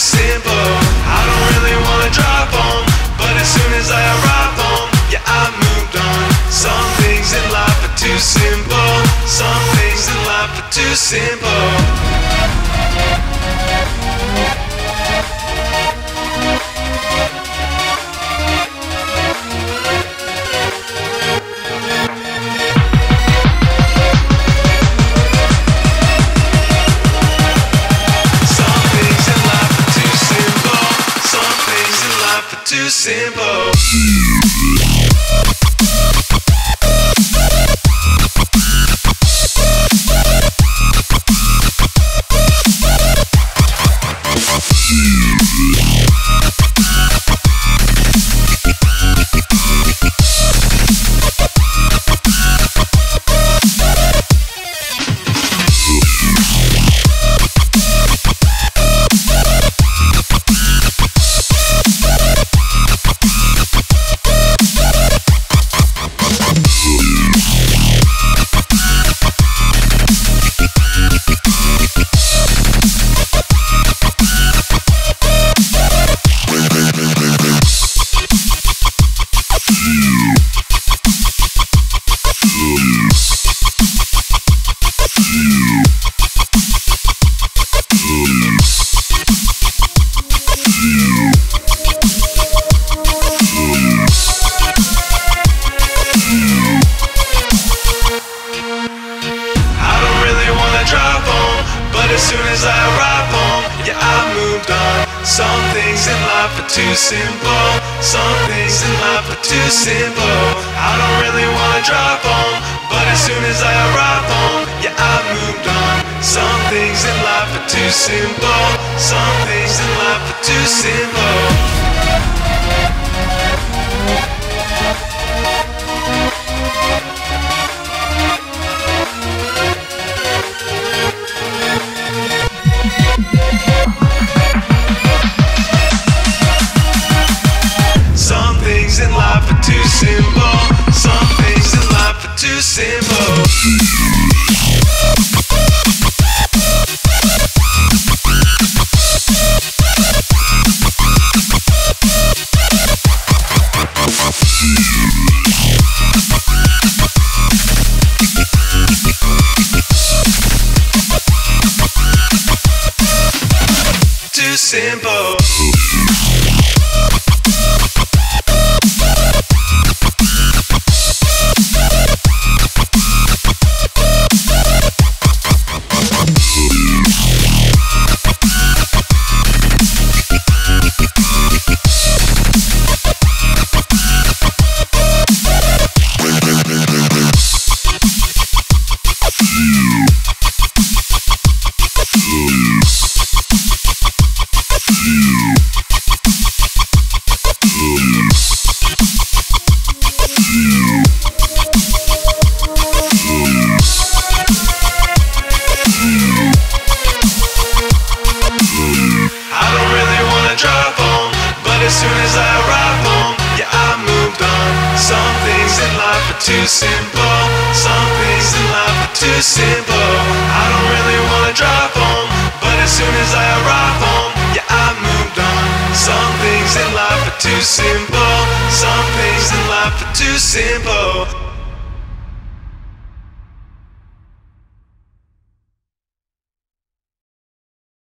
too simple. I don't really wanna drive home, but as soon as I arrive home, yeah, I moved on. Some things in life are too simple. Some things in life are too simple. Simple. As I arrive home, yeah, I moved on. Some things in life are too simple. Some things in life are too simple. I don't really wanna drive home, but as soon as I arrive home, yeah, I moved on. Some things in life are too simple. Some things simple. Too simple. Some things in life are too simple. I don't really wanna drive home, but as soon as I arrive home, yeah, I moved on. Some things in life are too simple. Some things in life are too simple.